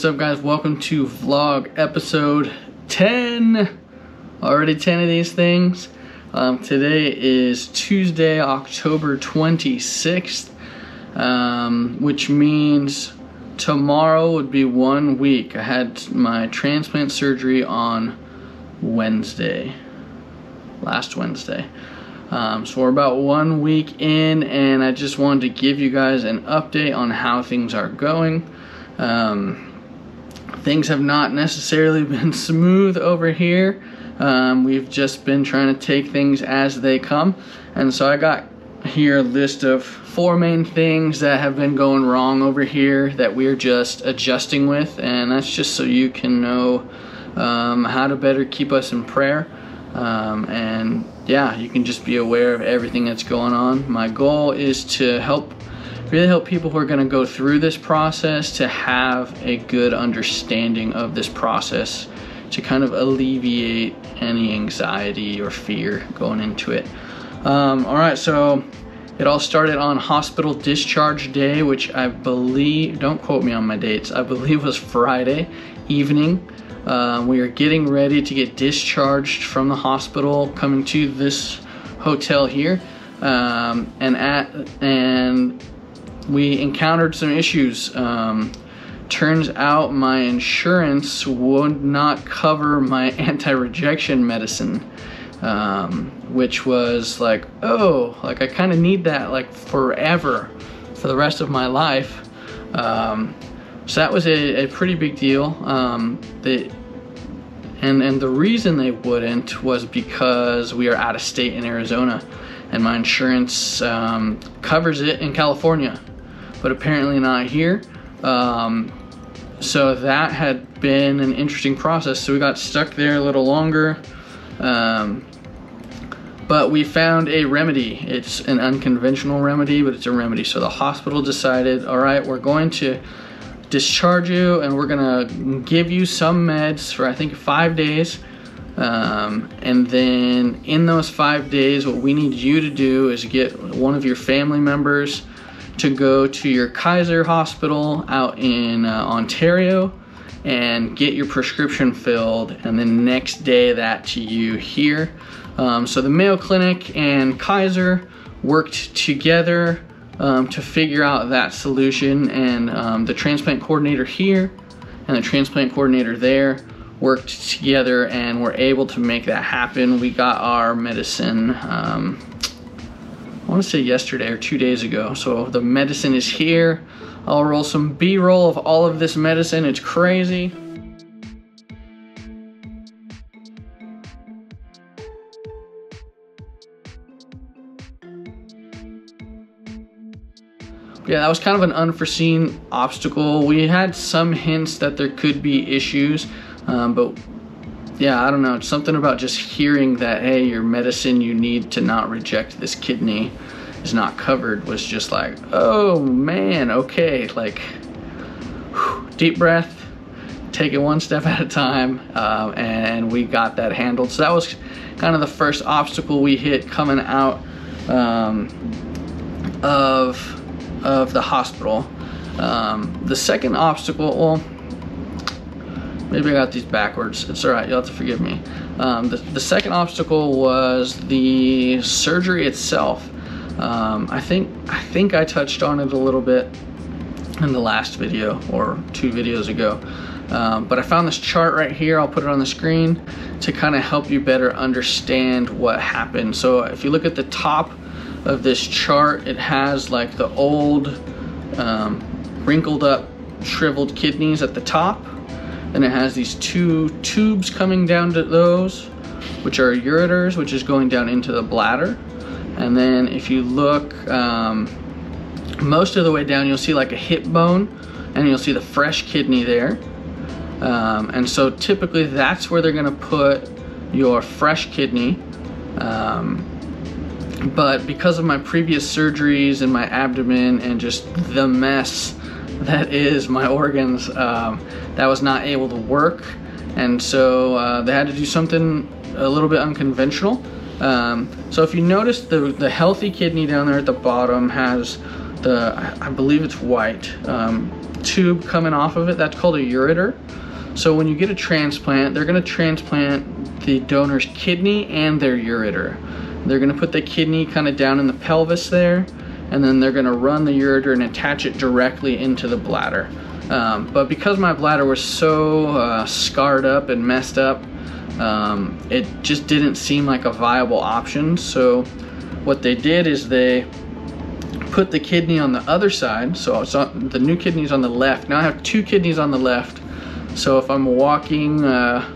what's up guys? Welcome to vlog episode 10. Already 10 of these things. Um, today is Tuesday, October 26th, um, which means tomorrow would be one week. I had my transplant surgery on Wednesday, last Wednesday. Um, so we're about one week in, and I just wanted to give you guys an update on how things are going. Um, things have not necessarily been smooth over here. Um, we've just been trying to take things as they come. And so I got here a list of four main things that have been going wrong over here that we're just adjusting with. And that's just so you can know um, how to better keep us in prayer. Um, and yeah, you can just be aware of everything that's going on. My goal is to help really help people who are going to go through this process to have a good understanding of this process to kind of alleviate any anxiety or fear going into it. Um, all right, so it all started on hospital discharge day, which I believe, don't quote me on my dates, I believe was Friday evening. Uh, we are getting ready to get discharged from the hospital, coming to this hotel here. Um, and at and we encountered some issues. Um, turns out my insurance would not cover my anti-rejection medicine, um, which was like, oh, like I kind of need that like forever for the rest of my life. Um, so that was a, a pretty big deal. Um, they, and, and the reason they wouldn't was because we are out of state in Arizona and my insurance um, covers it in California but apparently not here. Um, so that had been an interesting process. So we got stuck there a little longer. Um, but we found a remedy. It's an unconventional remedy, but it's a remedy. So the hospital decided, all right, we're going to discharge you and we're gonna give you some meds for I think five days. Um, and then in those five days, what we need you to do is get one of your family members to go to your Kaiser Hospital out in uh, Ontario and get your prescription filled and then next day that to you here. Um, so the Mayo Clinic and Kaiser worked together um, to figure out that solution and um, the transplant coordinator here and the transplant coordinator there worked together and were able to make that happen. We got our medicine um, I want to say yesterday or two days ago. So the medicine is here. I'll roll some B-roll of all of this medicine. It's crazy. yeah, that was kind of an unforeseen obstacle. We had some hints that there could be issues, um, but yeah, I don't know. It's something about just hearing that, hey, your medicine you need to not reject this kidney is not covered was just like, oh man, okay. Like, whew, deep breath, take it one step at a time, uh, and we got that handled. So that was kind of the first obstacle we hit coming out um, of, of the hospital. Um, the second obstacle, well, Maybe I got these backwards. It's all right, you'll have to forgive me. Um, the, the second obstacle was the surgery itself. Um, I think I think I touched on it a little bit in the last video or two videos ago. Um, but I found this chart right here. I'll put it on the screen to kind of help you better understand what happened. So if you look at the top of this chart, it has like the old um, wrinkled up shriveled kidneys at the top and it has these two tubes coming down to those, which are ureters, which is going down into the bladder. And then if you look um, most of the way down, you'll see like a hip bone and you'll see the fresh kidney there. Um, and so typically that's where they're gonna put your fresh kidney. Um, but because of my previous surgeries and my abdomen and just the mess that is my organs um, that was not able to work and so uh, they had to do something a little bit unconventional um, so if you notice the the healthy kidney down there at the bottom has the I believe it's white um, tube coming off of it. That's called a ureter. So when you get a transplant, they're gonna transplant the donor's kidney and their ureter. They're gonna put the kidney kind of down in the pelvis there, and then they're gonna run the ureter and attach it directly into the bladder. Um, but because my bladder was so uh, scarred up and messed up, um, it just didn't seem like a viable option. So what they did is they put the kidney on the other side. So on, the new kidney's on the left. Now I have two kidneys on the left. So if I'm walking uh,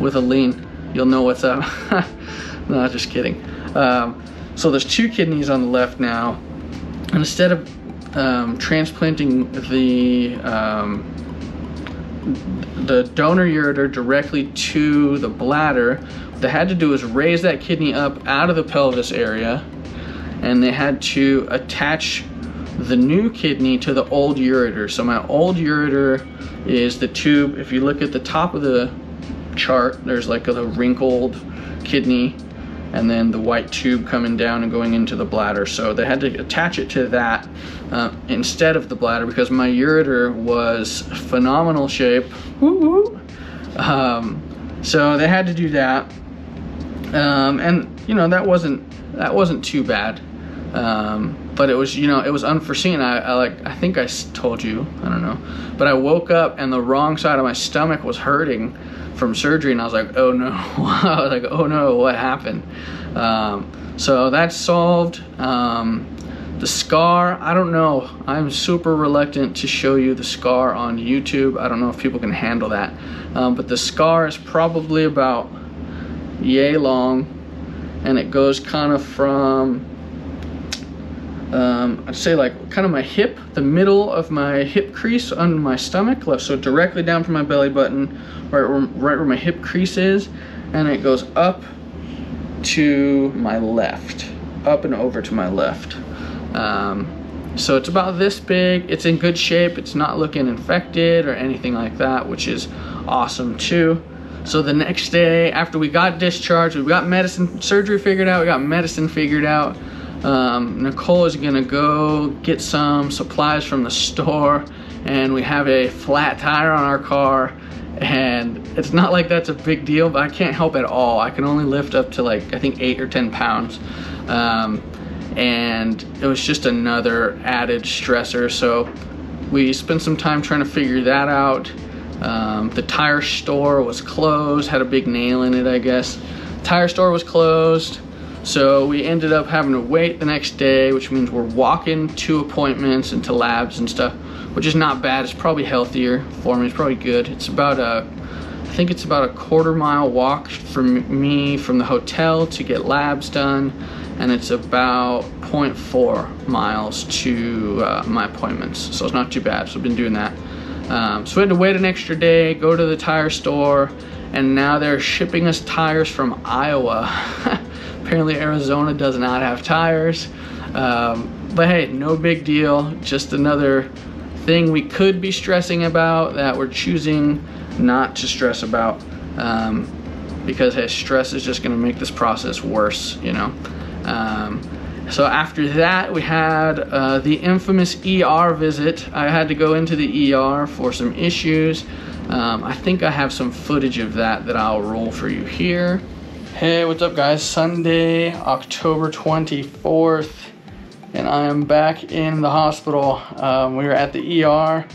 with a lean, you'll know what's up. no, just kidding. Um, so there's two kidneys on the left now. Instead of um, transplanting the um, the donor ureter directly to the bladder, what they had to do is raise that kidney up out of the pelvis area and they had to attach the new kidney to the old ureter. So my old ureter is the tube. If you look at the top of the chart, there's like a wrinkled kidney and then the white tube coming down and going into the bladder. So they had to attach it to that uh, instead of the bladder because my ureter was phenomenal shape. Woo. Um, so they had to do that. Um, and you know, that wasn't, that wasn't too bad. Um, but it was, you know, it was unforeseen. I, I, like, I think I told you, I don't know, but I woke up and the wrong side of my stomach was hurting from surgery, and I was like, oh no, I was like, oh no, what happened? Um, so that's solved. Um, the scar, I don't know. I'm super reluctant to show you the scar on YouTube. I don't know if people can handle that. Um, but the scar is probably about yay long, and it goes kind of from um, I'd say like kind of my hip, the middle of my hip crease on my stomach, left, so directly down from my belly button, right where, right where my hip crease is, and it goes up to my left, up and over to my left. Um, so it's about this big, it's in good shape, it's not looking infected or anything like that, which is awesome too. So the next day after we got discharged, we got medicine, surgery figured out, we got medicine figured out, um, Nicole is gonna go get some supplies from the store and we have a flat tire on our car and it's not like that's a big deal but I can't help at all. I can only lift up to like I think eight or ten pounds. Um, and it was just another added stressor so we spent some time trying to figure that out. Um, the tire store was closed had a big nail in it I guess. Tire store was closed so we ended up having to wait the next day, which means we're walking to appointments and to labs and stuff, which is not bad. It's probably healthier for me. It's probably good. It's about a, I think it's about a quarter mile walk from me from the hotel to get labs done. And it's about 0.4 miles to uh, my appointments. So it's not too bad. So I've been doing that. Um, so we had to wait an extra day, go to the tire store, and now they're shipping us tires from Iowa. Apparently Arizona does not have tires. Um, but hey, no big deal. Just another thing we could be stressing about that we're choosing not to stress about um, because hey, stress is just gonna make this process worse, you know. Um, so after that, we had uh, the infamous ER visit. I had to go into the ER for some issues. Um, I think I have some footage of that that I'll roll for you here. Hey, what's up guys? Sunday, October 24th, and I am back in the hospital. Um, we were at the ER.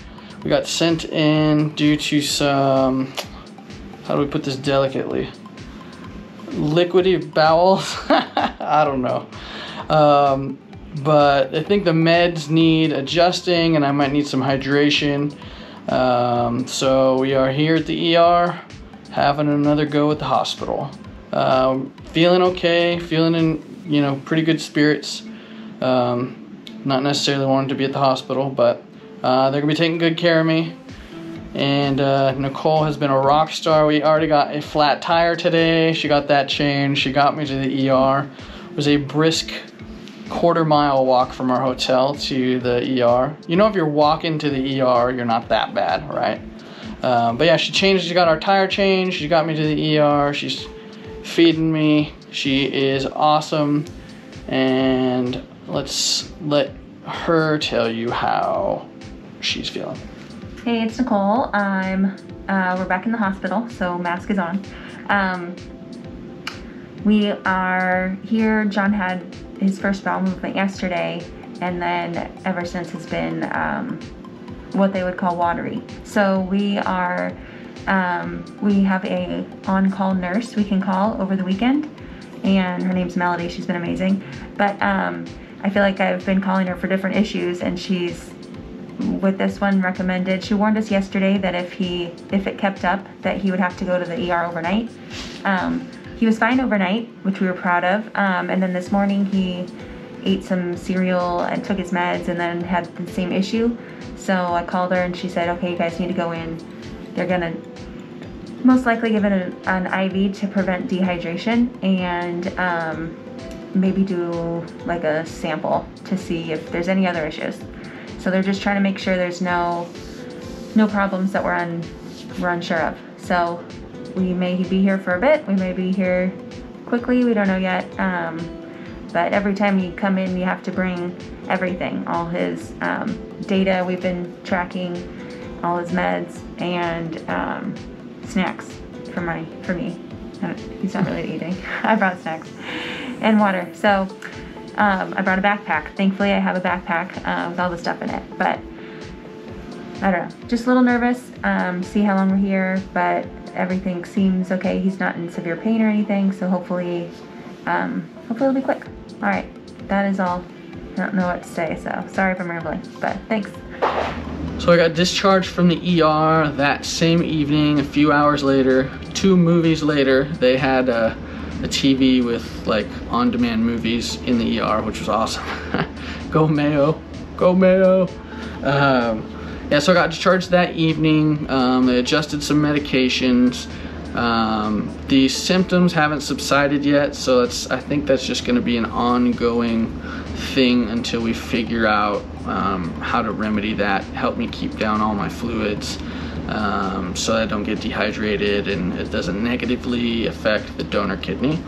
We got sent in due to some, how do we put this delicately? Liquidy bowels? I don't know. Um, but I think the meds need adjusting and I might need some hydration. Um, so we are here at the ER having another go at the hospital. Um, feeling okay, feeling in, you know, pretty good spirits. Um, not necessarily wanting to be at the hospital, but uh, they're gonna be taking good care of me. And uh, Nicole has been a rock star. We already got a flat tire today. She got that changed. She got me to the ER. It was a brisk quarter mile walk from our hotel to the ER. You know, if you're walking to the ER, you're not that bad, right? Um, but yeah, she changed. She got our tire changed. She got me to the ER. She's feeding me. She is awesome. And let's let her tell you how she's feeling. Hey, it's Nicole. I'm. Uh, we're back in the hospital, so mask is on. Um, we are here. Jon had his first bowel movement yesterday, and then ever since has been um, what they would call watery. So we are. Um, we have a on-call nurse we can call over the weekend, and her name's Melody. She's been amazing, but um, I feel like I've been calling her for different issues, and she's with this one recommended. She warned us yesterday that if he if it kept up, that he would have to go to the ER overnight. Um, he was fine overnight, which we were proud of. Um, and then this morning he ate some cereal and took his meds, and then had the same issue. So I called her and she said, "Okay, you guys need to go in. They're gonna." Most likely give it an, an IV to prevent dehydration and um, maybe do like a sample to see if there's any other issues. So they're just trying to make sure there's no no problems that we're un, we're unsure of. So we may be here for a bit. We may be here quickly. We don't know yet. Um, but every time you come in, you have to bring everything, all his um, data we've been tracking, all his meds, and um, snacks for my for me. He's not really eating. I brought snacks and water. So um, I brought a backpack. Thankfully, I have a backpack uh, with all the stuff in it. But I don't know, just a little nervous. Um, see how long we're here, but everything seems okay. He's not in severe pain or anything, so hopefully, um, hopefully it'll be quick. All right, that is all. I don't know what to say, so sorry if I'm rambling, but thanks. So I got discharged from the ER that same evening. A few hours later, two movies later, they had. Uh, a TV with like on-demand movies in the ER, which was awesome. go Mayo, go Mayo. Um, yeah, so I got discharged that evening. Um, they adjusted some medications. Um, the symptoms haven't subsided yet, so it's, I think that's just going to be an ongoing thing until we figure out um, how to remedy that. Help me keep down all my fluids um, so I don't get dehydrated and it doesn't negatively affect the donor kidney.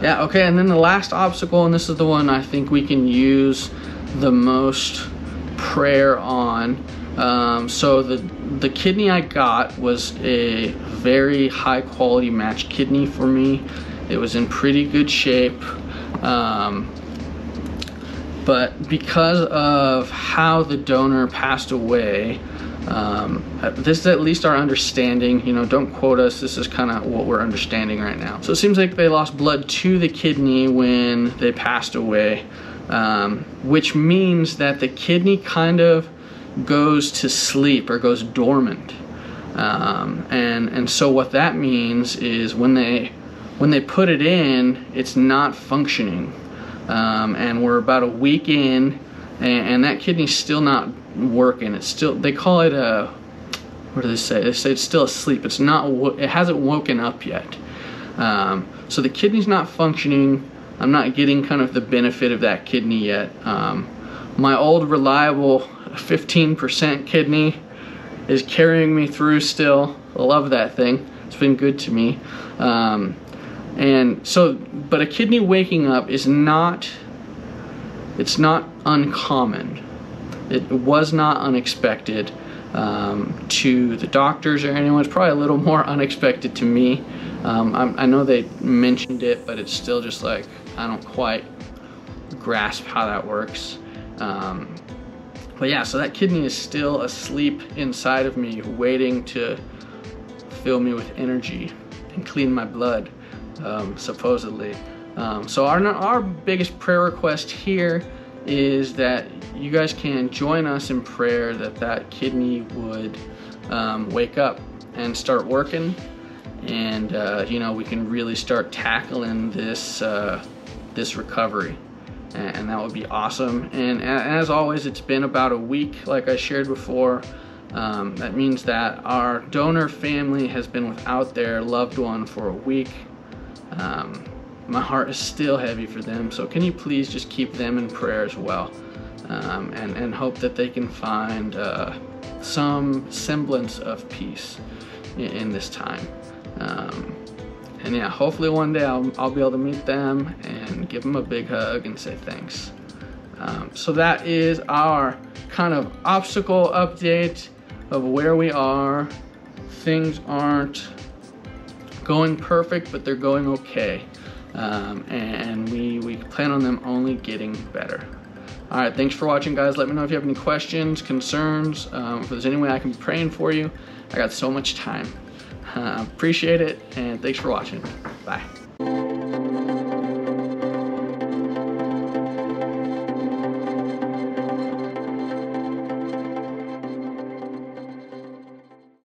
Yeah, okay, and then the last obstacle, and this is the one I think we can use the most prayer on. Um, so the the kidney I got was a very high quality match kidney for me. It was in pretty good shape. Um, but because of how the donor passed away, um, this is at least our understanding. You know, don't quote us. This is kind of what we're understanding right now. So it seems like they lost blood to the kidney when they passed away, um, which means that the kidney kind of goes to sleep or goes dormant. Um, and and so what that means is when they when they put it in, it's not functioning. Um, and we're about a week in, and, and that kidney's still not working. It's still they call it a what do they say? They say it's still asleep. It's not. It hasn't woken up yet. Um, so the kidney's not functioning. I'm not getting kind of the benefit of that kidney yet. Um, my old reliable 15% kidney is carrying me through still. I love that thing. It's been good to me. Um, and so, but a kidney waking up is not, it's not uncommon. It was not unexpected um, to the doctors or anyone. It's probably a little more unexpected to me. Um, i know they mentioned it, but it's still just like, I don't quite grasp how that works. Um, but yeah, so that kidney is still asleep inside of me, waiting to fill me with energy and clean my blood, um, supposedly. Um, so our, our biggest prayer request here is that you guys can join us in prayer that that kidney would um, wake up and start working. And uh, you know we can really start tackling this uh, this recovery. And, that would be awesome. And, and, as always it's been about a week like I shared before. Um, that means that our donor family has been without their loved one for a week um, my heart is still heavy for them. So can you please just keep them in prayer as well, um, and and hope that they can find uh, some semblance of peace in, in this time. Um, and yeah, hopefully one day I'll, I'll be able to meet them and give them a big hug and say thanks. Um, so that is our kind of obstacle update of where we are. Things aren't going perfect, but they're going okay. Um, and we, we plan on them only getting better. All right, thanks for watching, guys. Let me know if you have any questions, concerns, um, if there's any way I can be praying for you. I got so much time. Uh, appreciate it, and thanks for watching. Bye.